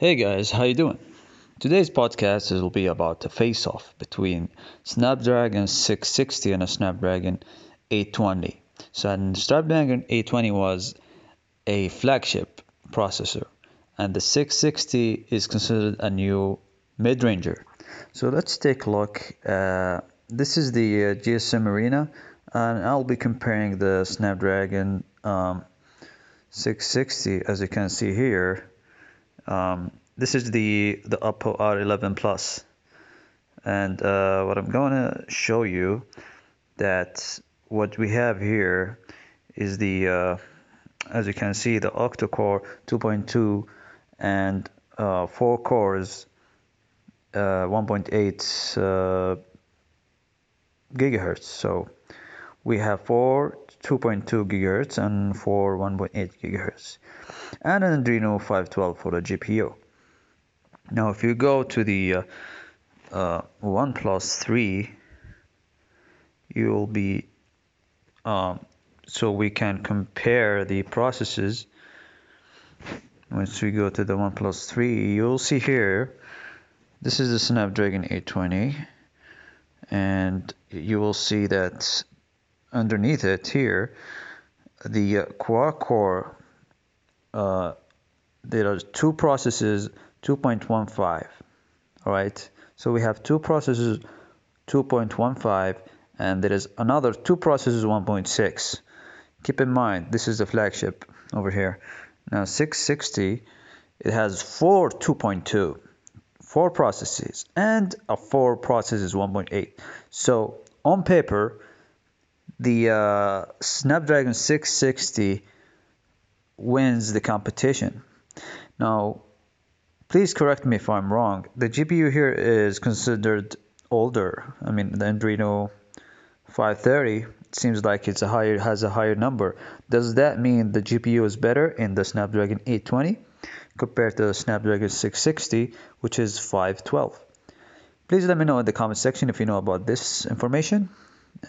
Hey guys, how you doing? Today's podcast will be about the face-off between Snapdragon 660 and a Snapdragon 820. So, and Snapdragon 820 was a flagship processor, and the 660 is considered a new mid-ranger. So let's take a look. Uh, this is the uh, GSM Arena, and I'll be comparing the Snapdragon um, 660, as you can see here um, this is the the Oppo R11 Plus, and uh, what I'm going to show you that what we have here is the uh, as you can see the octa-core 2.2 and uh, four cores uh, 1.8 uh, gigahertz. So we have four 2.2 gigahertz and four 1.8 gigahertz and an Adreno 512 for the GPU. Now, if you go to the uh, uh, OnePlus 3, you'll be um, so we can compare the processes. Once we go to the OnePlus 3, you'll see here this is the Snapdragon 820, and you will see that underneath it here, the uh, quad core uh, there are two processes 2.15 all right? So we have two processes 2.15 and there is another two processes 1.6 keep in mind this is the flagship over here. Now 660 it has four 2.2 four processes and a four processes 1.8 so on paper the uh, snapdragon 660 wins the competition. Now, please correct me if I'm wrong. The GPU here is considered older. I mean, the Adreno 530 seems like it's a higher has a higher number. Does that mean the GPU is better in the Snapdragon 820 compared to the Snapdragon 660, which is 512? Please let me know in the comment section if you know about this information.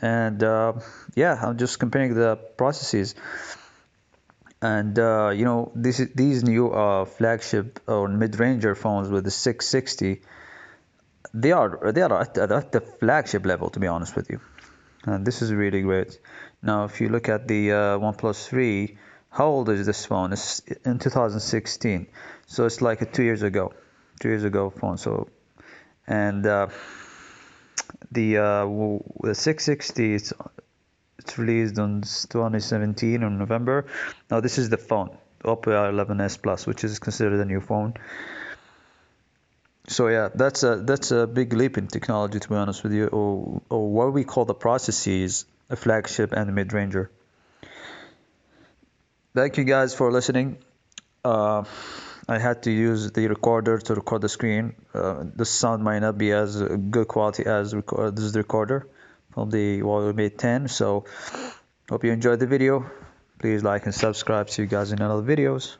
And uh, yeah, I'm just comparing the processes. And uh, you know this these new uh, flagship or mid-ranger phones with the 660 they are they are at, at, the flagship level to be honest with you. And this is really great. Now if you look at the uh, OnePlus 3 how old is this phone? It's in 2016 so it's like two years ago two years ago phone so. And uh, the uh, the 660 is it's released on 2017 in November. Now this is the phone, Oppo R11s Plus, which is considered a new phone. So yeah, that's a that's a big leap in technology to be honest with you, or or what we call the processes, a flagship and a mid-ranger. Thank you guys for listening. Uh, I had to use the recorder to record the screen. Uh, the sound might not be as good quality as record this recorder from the Huawei Mate 10. So hope you enjoyed the video. Please like and subscribe. See you guys in other videos.